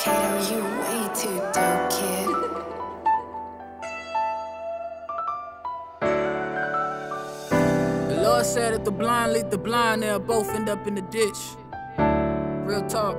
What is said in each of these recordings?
Kato, you way too dope, kid. The Lord said that the blind lead the blind, they'll both end up in the ditch. Real talk.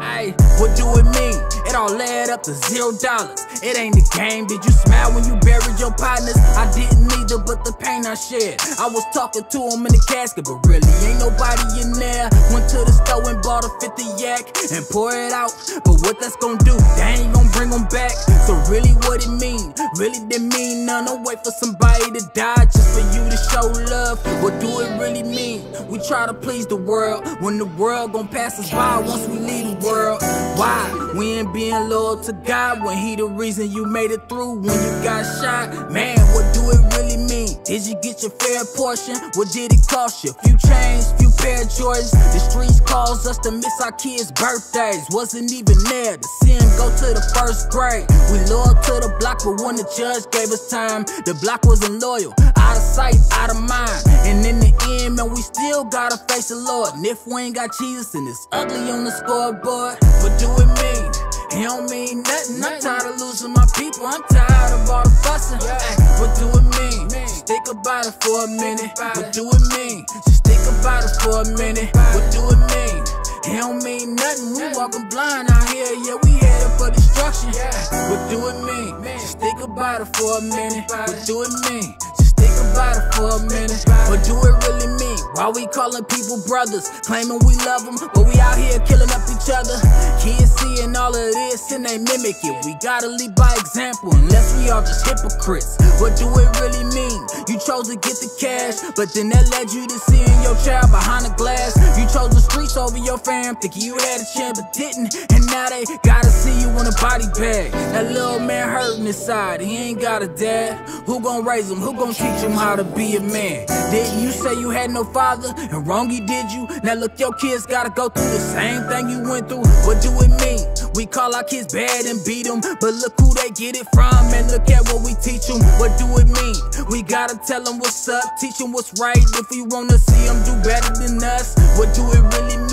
Hey, what do it mean? All led up to zero dollars. It ain't the game. Did you smile when you buried your partners? I didn't either, but the pain I shared. I was talking to him in the casket, but really ain't nobody in there. Went to the store and bought a 50 yak and pour it out. But what that's gonna do? They ain't gonna bring them back. So really, what it mean? Really didn't mean none. Don't wait for somebody to die just for you to show love. What do it really mean? We try to please the world when the world gon' pass us by once we leave the world. Why? Being loyal to God when He the reason you made it through when you got shot. Man, what do it really mean? Did you get your fair portion? What did it cost you? Few chains, few pair of Jordans. The streets cause us to miss our kids' birthdays. Wasn't even there to see him go to the first grade. We loyal to the block, but when the judge gave us time, the block wasn't loyal. Out of sight, out of mind. And in the end, man, we still gotta face the Lord. And if we ain't got Jesus, and it's ugly on the scoreboard, what do it mean? It don't mean nothing. I'm tired of losing my people. I'm tired of all the fussing. What do about it for a minute. What do it mean? Just think about it for a minute. What do it mean? It don't mean nothing. We walking blind out here. Yeah, we headed for destruction. What do it mean? Just think about it for a minute. What do it mean? Just think about it for a minute. What do it? Why we calling people brothers, claiming we love them, but we out here killing up each other? Kids seeing all of this and they mimic it. We gotta lead by example, unless we all just hypocrites. What do it really mean? You chose to get the cash, but then that led you to seeing your child behind the glass. You chose streets over your fam, thinking you had a chance, but didn't. And now they gotta see you in a body bag. That little man hurting inside, he ain't got a dad. Who gon' raise him? Who gon' teach him how to be a man? Didn't you say you had no father? And wrong he did you? Now look, your kids gotta go through the same thing you went through. What do it mean? We call our kids bad and beat them, but look who they get it from and look at what we teach them. What do it mean? We gotta tell them what's up, teach them what's right if we wanna see them do better than us. What do it really mean?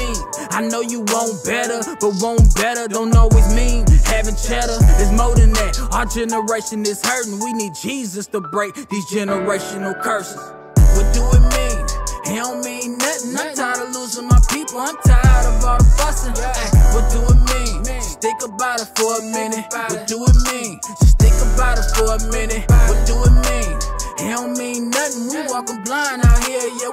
I know you want better, but want better don't always mean having cheddar. It's more than that. Our generation is hurting. We need Jesus to break these generational curses. What do it mean? It don't mean nothing. I'm tired of losing my people. I'm tired of all the fussing. What do it mean? Just think about it for a minute. What do it mean? Just think about it for a minute. What do it mean? It don't mean nothing. We walking blind out here. Yeah,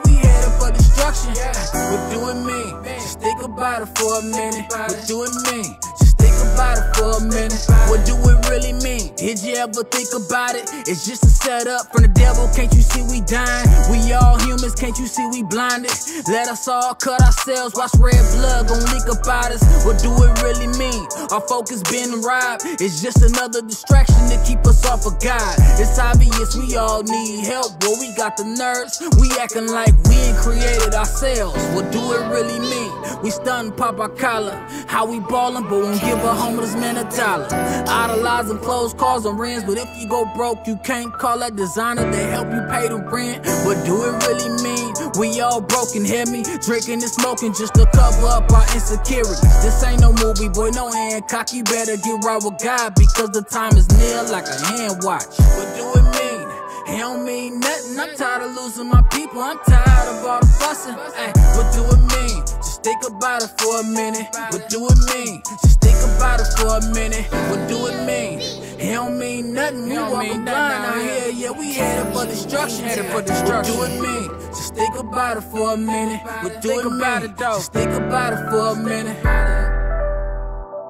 we headed for destruction. Ay, what do it mean? Just think about it for a minute. What do it mean? Just think about it for a minute. What do it really mean? Did you ever think about it? It's just a setup from the devil. Can't you see we dying? We all humans. Can't you see we blinded? Let us all cut ourselves. Watch red blood gon' leak about us. What do it really mean? Our focus been robbed. It's just another distraction to keep us off of God. It's obvious we all need help. But we got the nerves. We acting like we ain't created ourselves. What do it really mean? We stun, pop our collar. How we ballin', but won't give a homeless man a dollar. Idolizing clothes, cars, and rims. But if you go broke, you can't call that designer to help you pay the rent. What do it really mean? We all broken, hear me? Drinking and smoking just to cover up our insecurities. This ain't no movie, boy, no Hancock. You better get right with God because the time is near like a hand watch. What do it mean? It don't mean nothing. I'm tired of losing my people. I'm tired of all the fussing. Ay, what do it mean? Think about it for a minute. What do it mean? Just think about it for a minute. What do it mean? It don't mean nothing. We walking blind out here. Yeah, we headed for destruction. Headed for destruction. What do it mean? Just think about it for a minute. What do it mean? Just think about it for a minute.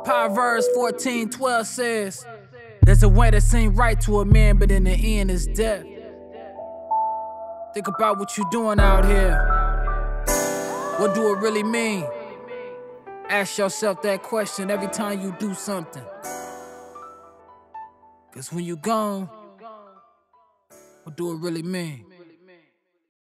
Proverbs 14 12 says, There's a way that seems right to a man, but in the end is death. Think about what you're doing out here. What do it really mean? Ask yourself that question every time you do something. Cause when you gone, what do it really mean?